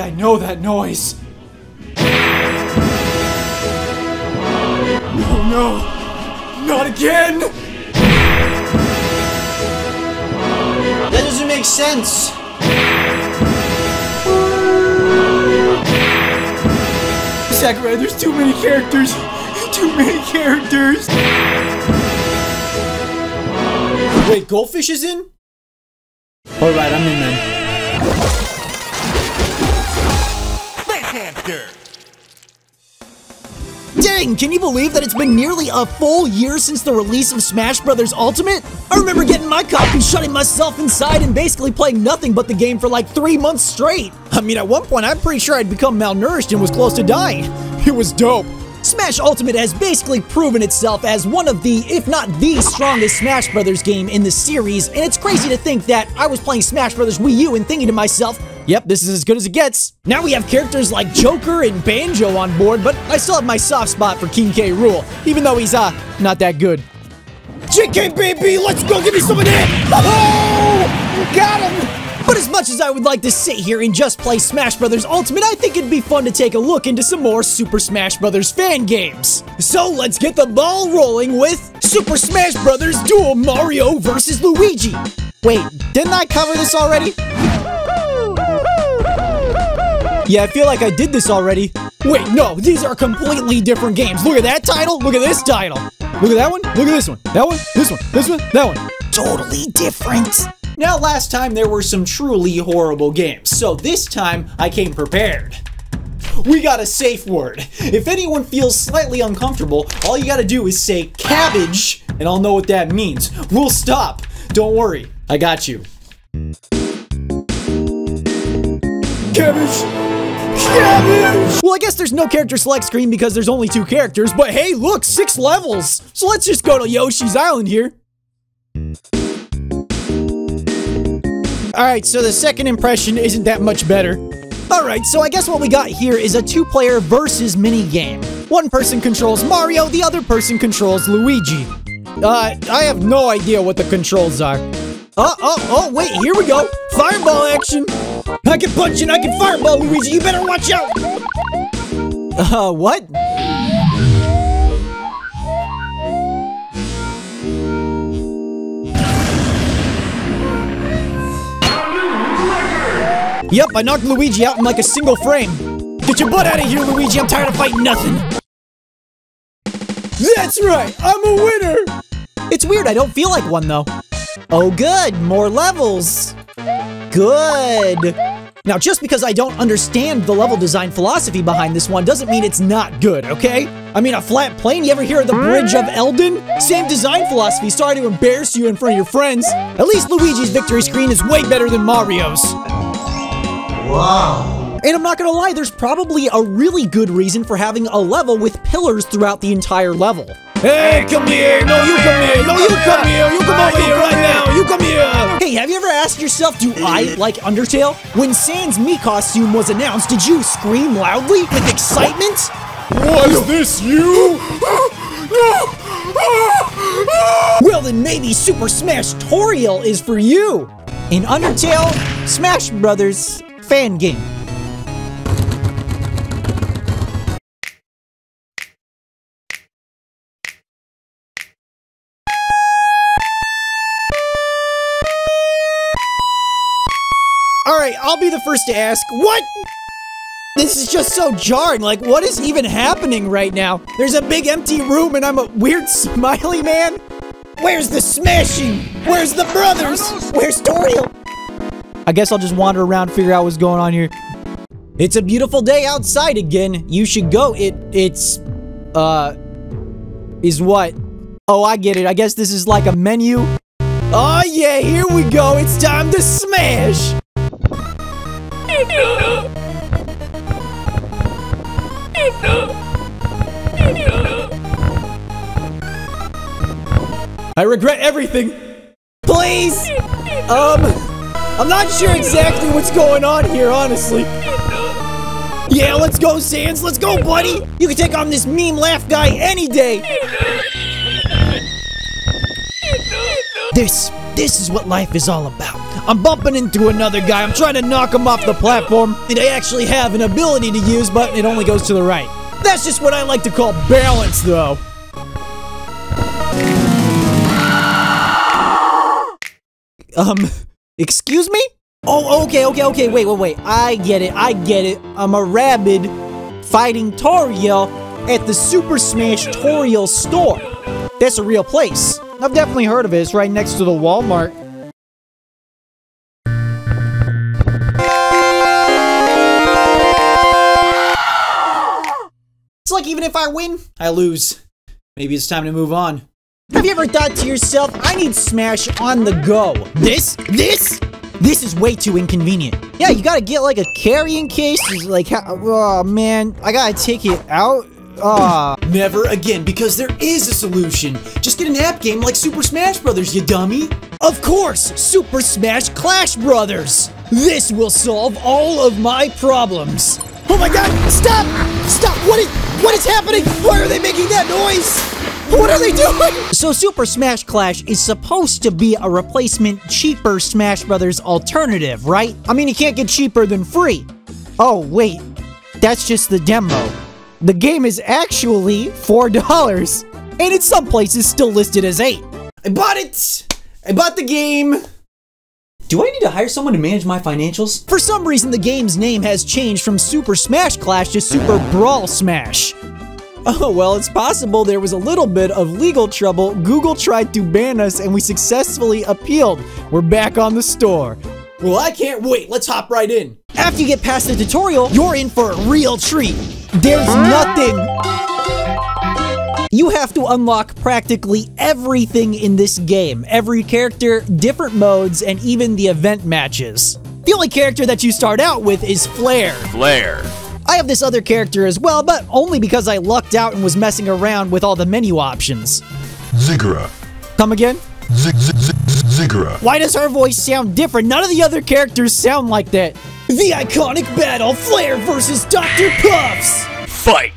think I know that noise. Oh no! Not again! That doesn't make sense. Sakurai, there's too many characters! Too many characters! Wait, Goldfish is in? Alright, I'm in then. Dang, can you believe that it's been nearly a full year since the release of Smash Bros. Ultimate? I remember getting my copy, shutting myself inside, and basically playing nothing but the game for like three months straight. I mean, at one point, I'm pretty sure I'd become malnourished and was close to dying. It was dope. Smash Ultimate has basically proven itself as one of the, if not the strongest Smash Brothers game in the series, and it's crazy to think that I was playing Smash Brothers Wii U and thinking to myself, yep, this is as good as it gets. Now we have characters like Joker and Banjo on board, but I still have my soft spot for King K. Rool, even though he's, uh, not that good. JK baby, let's go give me some of that! Oh! Got him! But as much as I would like to sit here and just play Smash Bros. Ultimate, I think it'd be fun to take a look into some more Super Smash Bros. fan games. So let's get the ball rolling with Super Smash Bros. Duel Mario vs. Luigi. Wait, didn't I cover this already? Yeah, I feel like I did this already. Wait, no, these are completely different games. Look at that title, look at this title. Look at that one, look at this one, that one, this one, this one, that one. Totally different. Now, last time there were some truly horrible games, so this time I came prepared. We got a safe word. If anyone feels slightly uncomfortable, all you gotta do is say cabbage, and I'll know what that means. We'll stop. Don't worry, I got you. Cabbage! Well, I guess there's no character select screen because there's only two characters, but hey, look, six levels! So let's just go to Yoshi's Island here. Alright, so the second impression isn't that much better. Alright, so I guess what we got here is a two-player versus mini-game. One person controls Mario, the other person controls Luigi. Uh, I have no idea what the controls are. Oh, oh, oh, wait, here we go. Fireball action. I can punch and I can fireball, Luigi. You better watch out. Uh, what? Yep, I knocked Luigi out in like a single frame. Get your butt out of here, Luigi. I'm tired of fighting nothing. That's right. I'm a winner. It's weird. I don't feel like one, though. Oh, good. More levels. Good. Now, just because I don't understand the level design philosophy behind this one doesn't mean it's not good, okay? I mean, a flat plane? You ever hear of the Bridge of Eldin? Same design philosophy. Sorry to embarrass you in front of your friends. At least Luigi's victory screen is way better than Mario's. Wow. And I'm not gonna lie, there's probably a really good reason for having a level with pillars throughout the entire level. Hey, come here! No, you come here! No, you come here! You come over here right now! You come here! Hey, have you ever asked yourself, do I like Undertale? When Sans Mii costume was announced, did you scream loudly with excitement? Was this you? Well, then maybe Super Smash Toriel is for you! In Undertale, Smash Brothers fan game. Alright, I'll be the first to ask, what? This is just so jarring, like what is even happening right now? There's a big empty room and I'm a weird smiley man? Where's the smashing? Where's the brothers? Where's Toriel? I guess I'll just wander around, figure out what's going on here. It's a beautiful day outside again. You should go. It, it's, uh, is what? Oh, I get it. I guess this is like a menu. Oh yeah, here we go. It's time to smash. I regret everything. Please. Um, I'm not sure exactly what's going on here, honestly. Yeah, let's go, Sans. Let's go, buddy. You can take on this meme laugh guy any day. This, this is what life is all about. I'm bumping into another guy. I'm trying to knock him off the platform, and I actually have an ability to use, but it only goes to the right. That's just what I like to call balance, though. Um, excuse me? Oh, okay, okay, okay, wait, wait, wait. I get it, I get it. I'm a rabid fighting Toriel at the Super Smash Toriel store. That's a real place. I've definitely heard of it. It's right next to the Walmart. It's like even if I win, I lose. Maybe it's time to move on. Have you ever thought to yourself, I need Smash on the go? This? This? This is way too inconvenient. Yeah, you gotta get like a carrying case. It's Like, oh man, I gotta take it out. Ah. Never again, because there is a solution. Just get an app game like Super Smash Brothers, you dummy. Of course, Super Smash Clash Brothers! This will solve all of my problems! Oh my god, stop! Stop! What is, what is happening? Why are they making that noise? What are they doing? So Super Smash Clash is supposed to be a replacement cheaper Smash Brothers alternative, right? I mean, you can't get cheaper than free. Oh, wait. That's just the demo. The game is actually $4, and in some places still listed as 8 I bought it! I bought the game! Do I need to hire someone to manage my financials? For some reason, the game's name has changed from Super Smash Clash to Super Brawl Smash. Oh, well, it's possible there was a little bit of legal trouble. Google tried to ban us and we successfully appealed. We're back on the store. Well, I can't wait. Let's hop right in. After you get past the tutorial, you're in for a real treat. There's nothing. You have to unlock practically everything in this game. Every character, different modes, and even the event matches. The only character that you start out with is Flare. Flare. I have this other character as well, but only because I lucked out and was messing around with all the menu options. Ziggurat. Come again? Zig, zig, zig, ziggurat. Why does her voice sound different? None of the other characters sound like that. The iconic battle, Flare versus Dr. Puffs! Fight.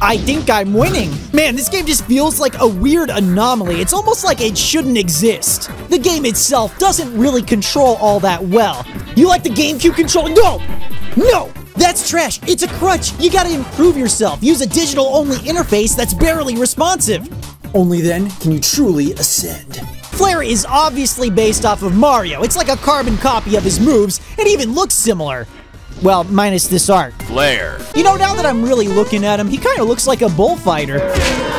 I think I'm winning. Man, this game just feels like a weird anomaly. It's almost like it shouldn't exist. The game itself doesn't really control all that well. You like the GameCube controller? No! No! That's trash. It's a crutch. You gotta improve yourself. Use a digital-only interface that's barely responsive. Only then can you truly ascend. Flare is obviously based off of Mario. It's like a carbon copy of his moves. It even looks similar. Well, minus this art. Flare. You know, now that I'm really looking at him, he kind of looks like a bullfighter.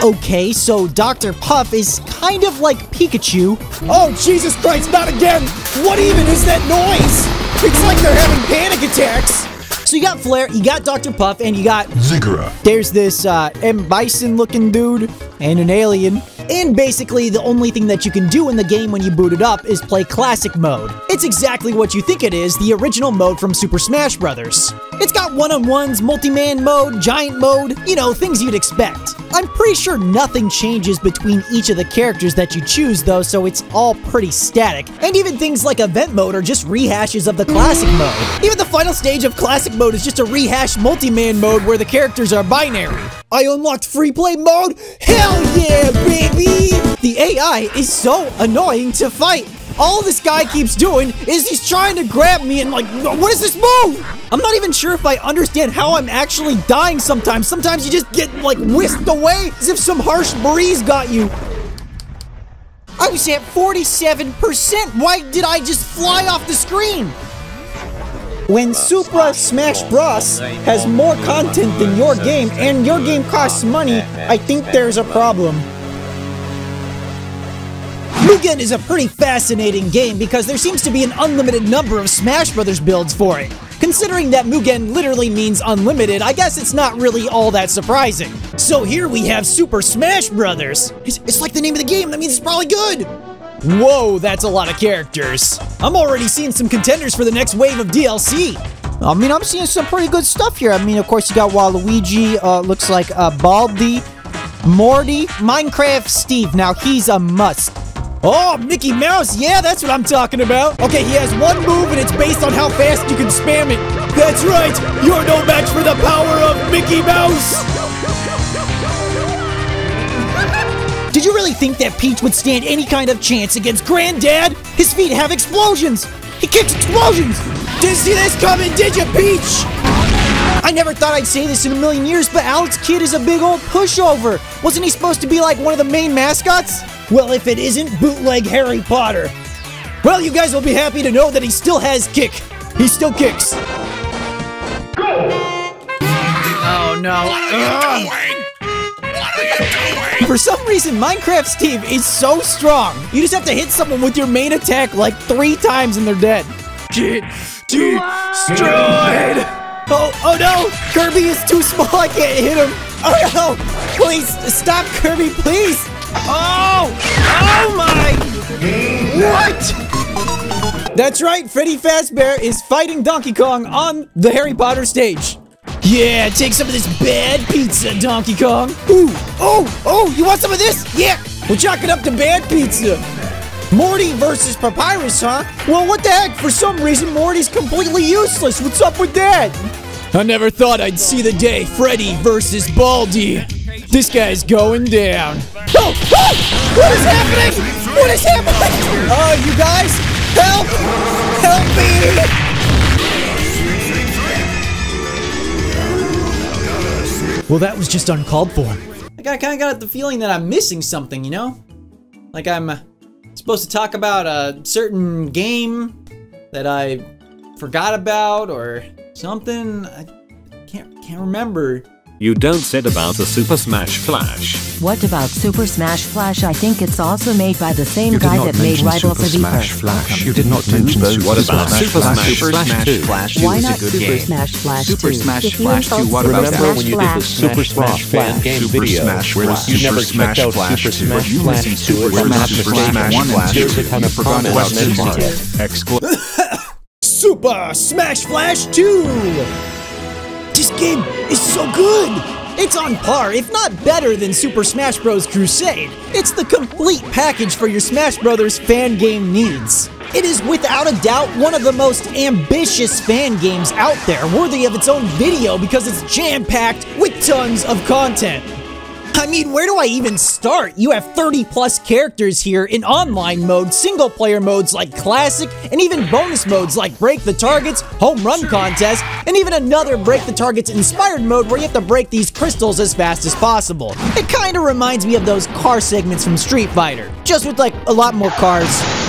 Okay, so Dr. Puff is kind of like Pikachu. Oh, Jesus Christ, not again! What even is that noise? It's like they're having panic attacks! So you got Flare, you got Dr. Puff, and you got Ziggurat. there's this uh, M. Bison looking dude and an alien. And basically, the only thing that you can do in the game when you boot it up is play classic mode. It's exactly what you think it is, the original mode from Super Smash Bros. It's got one-on-ones, multi-man mode, giant mode, you know, things you'd expect. I'm pretty sure nothing changes between each of the characters that you choose though, so it's all pretty static. And even things like event mode are just rehashes of the classic mode. Even the final stage of classic mode is just a rehashed multi-man mode where the characters are binary. I unlocked free play mode? Hell yeah, baby! The AI is so annoying to fight. All this guy keeps doing is he's trying to grab me and like, what is this move? I'm not even sure if I understand how I'm actually dying sometimes. Sometimes you just get like whisked away as if some harsh breeze got you. I was at 47%. Why did I just fly off the screen? When Super Smash Bros. has more content than your game and your game costs money, I think there's a problem. Mugen is a pretty fascinating game because there seems to be an unlimited number of Smash Brothers builds for it. Considering that Mugen literally means unlimited, I guess it's not really all that surprising. So here we have Super Smash Brothers. It's, it's like the name of the game, that means it's probably good. Whoa, that's a lot of characters. I'm already seeing some contenders for the next wave of DLC. I mean, I'm seeing some pretty good stuff here. I mean, of course, you got Waluigi, uh, looks like uh, Baldi, Morty, Minecraft Steve. Now, he's a must. Oh, Mickey Mouse. Yeah, that's what I'm talking about. Okay, he has one move, and it's based on how fast you can spam it. That's right. You're no match for the power of Mickey Mouse. Did you really think that Peach would stand any kind of chance against Granddad? His feet have explosions. He kicks explosions. Didn't see this coming, did you, Peach? I never thought I'd say this in a million years, but Alex Kidd is a big old pushover. Wasn't he supposed to be like one of the main mascots? Well, if it isn't bootleg Harry Potter. Well, you guys will be happy to know that he still has kick. He still kicks. Oh no. For some reason, Minecraft Steve is so strong. You just have to hit someone with your main attack like three times and they're dead. Get destroyed. Oh, oh no! Kirby is too small, I can't hit him! Oh no! Please, stop Kirby, please! Oh! Oh my! What? That's right, Freddy Fazbear is fighting Donkey Kong on the Harry Potter stage. Yeah, take some of this bad pizza, Donkey Kong. Ooh, oh, oh, you want some of this? Yeah, we'll chalk it up to bad pizza. Morty versus Papyrus, huh? Well, what the heck? For some reason, Morty's completely useless. What's up with that? I never thought I'd see the day Freddy versus Baldi. This guy's going down. Oh, oh! What is happening? What is happening? Oh, you guys, help! Help me! Well, that was just uncalled for. Like I kind of got the feeling that I'm missing something, you know? Like I'm uh, supposed to talk about a certain game that I forgot about or something. I can't can't remember. You don't said about the Super Smash Flash. What about Super Smash Flash? I think it's also made by the same You guy that made mention Rivals Super of Smash Ether. Flash. You did not mention Super What about Smash Super Flash. Smash Super Flash Smash 2? Flash 2 Why not Super game. Smash Flash Super 2? Smash If you Flash 2, what about Smash that? Remember when you did the Super Smash fan game Super video Smash where Flash. you never checked out Super Smash Flash 2 to or Super Smash Flash Smash 1 and 2? two. There's a ton of You forgot about mentioned Super here. Excla- Super Smash Flash 2! This game is so good! It's on par, if not better, than Super Smash Bros. Crusade. It's the complete package for your Smash Bros. fan game needs. It is without a doubt one of the most ambitious fan games out there, worthy of its own video because it's jam packed with tons of content. I mean, where do I even start? You have 30 plus characters here in online mode, single player modes like Classic, and even bonus modes like Break the Targets, Home Run Contest, and even another Break the Targets inspired mode where you have to break these crystals as fast as possible. It kinda reminds me of those car segments from Street Fighter, just with like a lot more cars.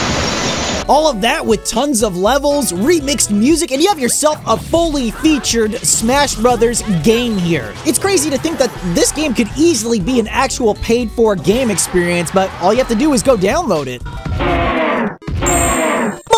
All of that with tons of levels, remixed music, and you have yourself a fully featured Smash Brothers game here. It's crazy to think that this game could easily be an actual paid for game experience, but all you have to do is go download it.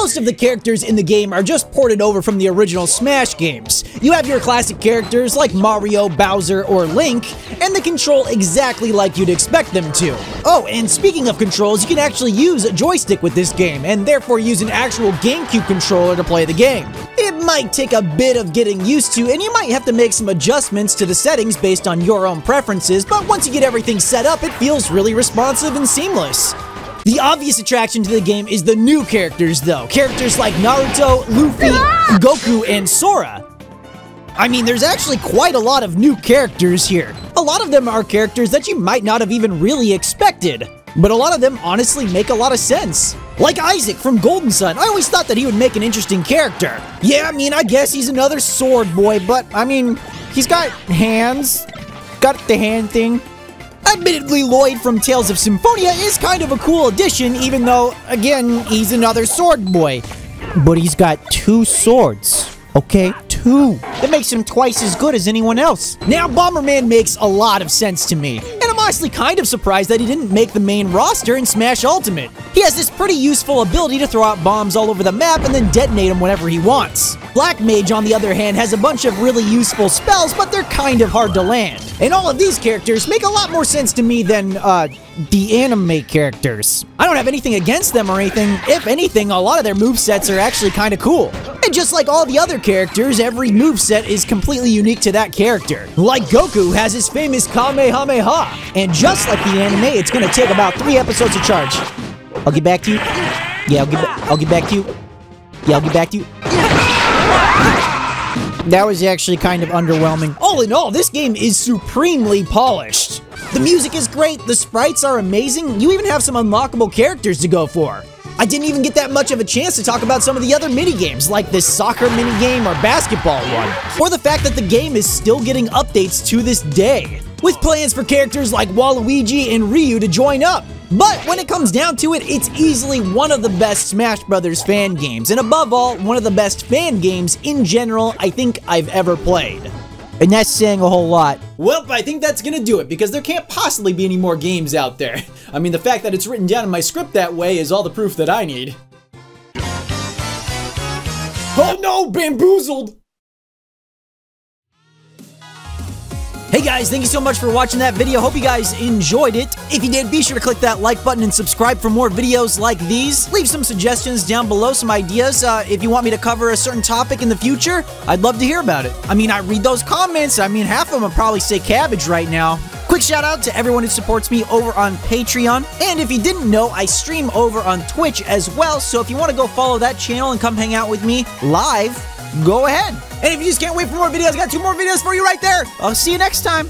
Most of the characters in the game are just ported over from the original Smash games. You have your classic characters like Mario, Bowser, or Link, and they control exactly like you'd expect them to. Oh, and speaking of controls, you can actually use a joystick with this game, and therefore use an actual GameCube controller to play the game. It might take a bit of getting used to, and you might have to make some adjustments to the settings based on your own preferences, but once you get everything set up, it feels really responsive and seamless. The obvious attraction to the game is the new characters, though. Characters like Naruto, Luffy, Goku, and Sora. I mean, there's actually quite a lot of new characters here. A lot of them are characters that you might not have even really expected. But a lot of them honestly make a lot of sense. Like Isaac from Golden Sun, I always thought that he would make an interesting character. Yeah, I mean, I guess he's another sword boy, but I mean, he's got hands. Got the hand thing. Admittedly, Lloyd from Tales of Symphonia is kind of a cool addition, even though, again, he's another sword boy. But he's got two swords, okay? Two. That makes him twice as good as anyone else. Now, Bomberman makes a lot of sense to me, and I'm honestly kind of surprised that he didn't make the main roster in Smash Ultimate. He has this pretty useful ability to throw out bombs all over the map and then detonate them whenever he wants. Black Mage, on the other hand, has a bunch of really useful spells, but they're kind of hard to land. And all of these characters make a lot more sense to me than, uh, the anime characters. I don't have anything against them or anything. If anything, a lot of their movesets are actually kind of cool. And just like all the other characters, every moveset is completely unique to that character. Like Goku has his famous Kamehameha. And just like the anime, it's gonna take about three episodes to charge. I'll get back to you. Yeah, I'll get, I'll get back to you. Yeah, I'll get back to you. That was actually kind of underwhelming. All in all, this game is supremely polished. The music is great, the sprites are amazing, you even have some unlockable characters to go for. I didn't even get that much of a chance to talk about some of the other mini-games, like this soccer mini-game or basketball one, or the fact that the game is still getting updates to this day, with plans for characters like Waluigi and Ryu to join up. But when it comes down to it, it's easily one of the best Smash Brothers fan games, and above all, one of the best fan games in general I think I've ever played. And that's saying a whole lot. Well, I think that's gonna do it because there can't possibly be any more games out there. I mean, the fact that it's written down in my script that way is all the proof that I need. Oh no, bamboozled! Hey guys, thank you so much for watching that video. Hope you guys enjoyed it. If you did, be sure to click that like button and subscribe for more videos like these. Leave some suggestions down below, some ideas. Uh, if you want me to cover a certain topic in the future, I'd love to hear about it. I mean, I read those comments. I mean, half of them would probably say cabbage right now. Quick shout out to everyone who supports me over on Patreon. And if you didn't know, I stream over on Twitch as well. So if you want to go follow that channel and come hang out with me live, go ahead. And if you just can't wait for more videos, I got two more videos for you right there. I'll see you next time.